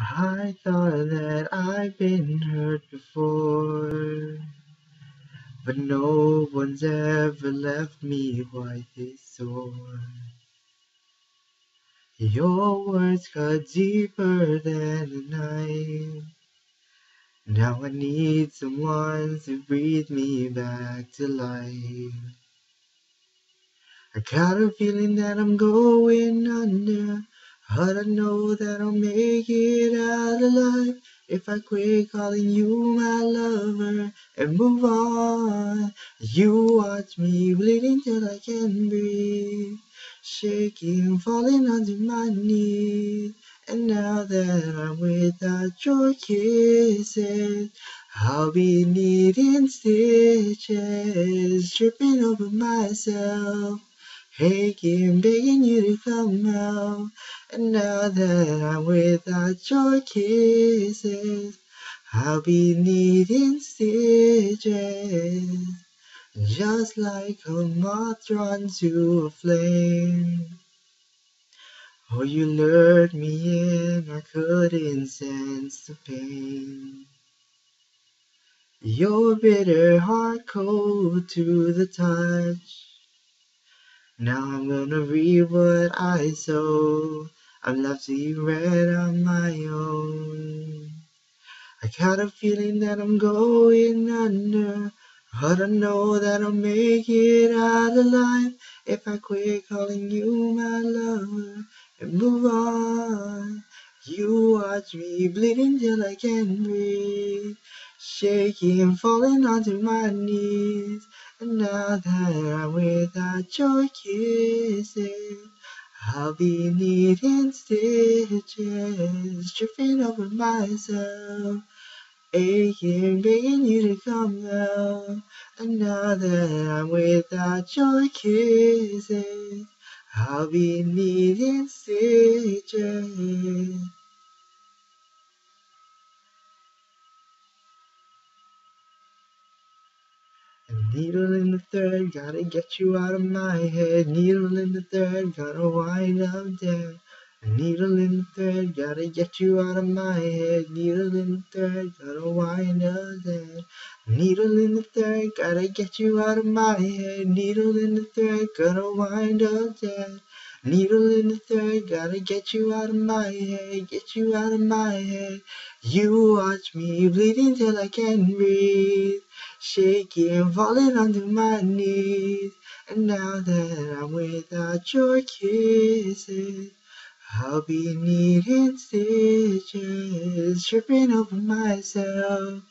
I thought that I've been hurt before, but no one's ever left me quite this sore. Your words cut deeper than a knife. Now I need someone to breathe me back to life. I got a feeling that I'm going under. But I know that I'll make it out alive if I quit calling you my lover and move on. You watch me bleeding till I can't breathe, shaking, falling onto my knees. And now that I'm without your kisses, I'll be needing stitches, tripping over myself, aching, begging you to come out. And now that I'm without your kisses, I'll be needing stitches, just like a moth drawn to a flame. Oh, you lured me in, I couldn't sense the pain. Your bitter heart cold to the touch. Now I'm gonna reap what I sow. I'm left to red on my own. I got a feeling that I'm going under, but I know that I'll make it out alive if I quit calling you my lover and move on. You watch me bleeding till I can't breathe, shaking, falling onto my knees. And now that I'm without your kisses, I'll be needing stitches, tripping over myself, aching, begging you to come now. And now that I'm without your kisses, I'll be needing stitches. A needle in the thread, gotta get you out of my head. Needle in the thread, gotta wind up dead. Needle in the thread, gotta get you out of my head. Needle in the thread, gotta wind up dead. Needle in the thread, gotta get you out of my head. Needle in the thread, gotta wind up dead. Needle in the thread, gotta get you out of my head, get you out of my head. You watch me bleeding till I can't breathe shaking, falling onto my knees. And now that I'm without your kisses, I'll be needing stitches, tripping over myself,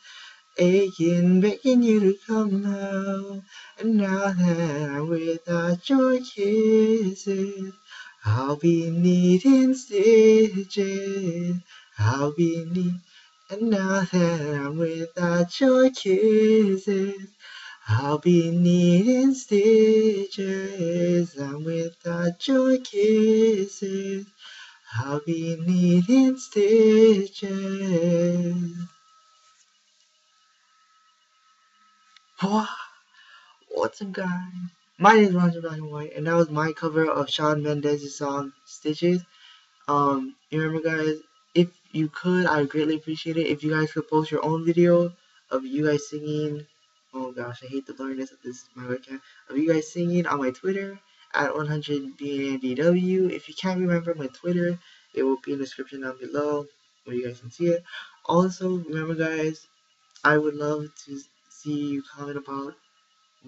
aching, begging you to come out. And now that I'm without your kisses, I'll be needing stitches. I'll be needing and now that I'm without your kisses, I'll be needing stitches. I'm without your kisses, I'll be needing stitches. What's up, guys? My name is Roger Black and White, and that was my cover of Shawn Mendes' song "Stitches." Um, remember, guys, if you could, I would greatly appreciate it if you guys could post your own video of you guys singing. Oh gosh, I hate the blurriness of this my webcam. Of you guys singing on my Twitter at 100BNDW. If you can't remember my Twitter, it will be in the description down below where you guys can see it. Also, remember guys, I would love to see you comment about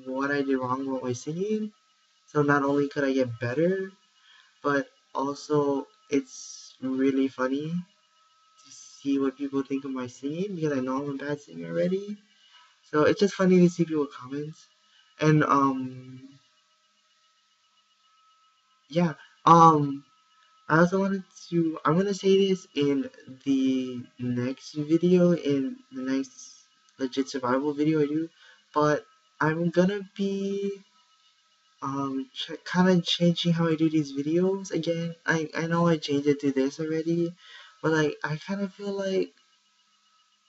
what I did wrong with my singing. So not only could I get better, but also it's really funny to see what people think of my singing because I know I'm a bad singer already. So it's just funny to see people comments. And um yeah, um I also wanted to I'm gonna say this in the next video in the next legit survival video I do, but I'm gonna be um kind of changing how I do these videos again. I I know I changed it to this already, but like I kind of feel like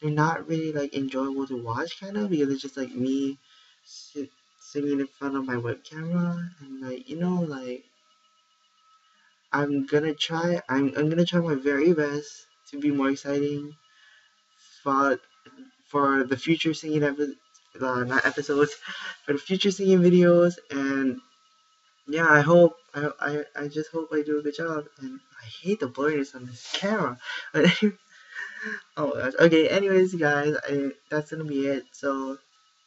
they're not really like enjoyable to watch kind of because it's just like me sit, sitting in front of my web camera and like you know like I'm gonna try I'm, I'm gonna try my very best to be more exciting for for the future singing episodes, uh, not episodes, for the future singing videos, and yeah, I hope I I I just hope I do a good job. And I hate the blurriness on this camera, oh gosh. Okay, anyways, guys, I that's gonna be it. So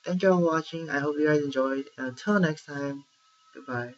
thank you all for watching. I hope you guys enjoyed. And until next time, goodbye.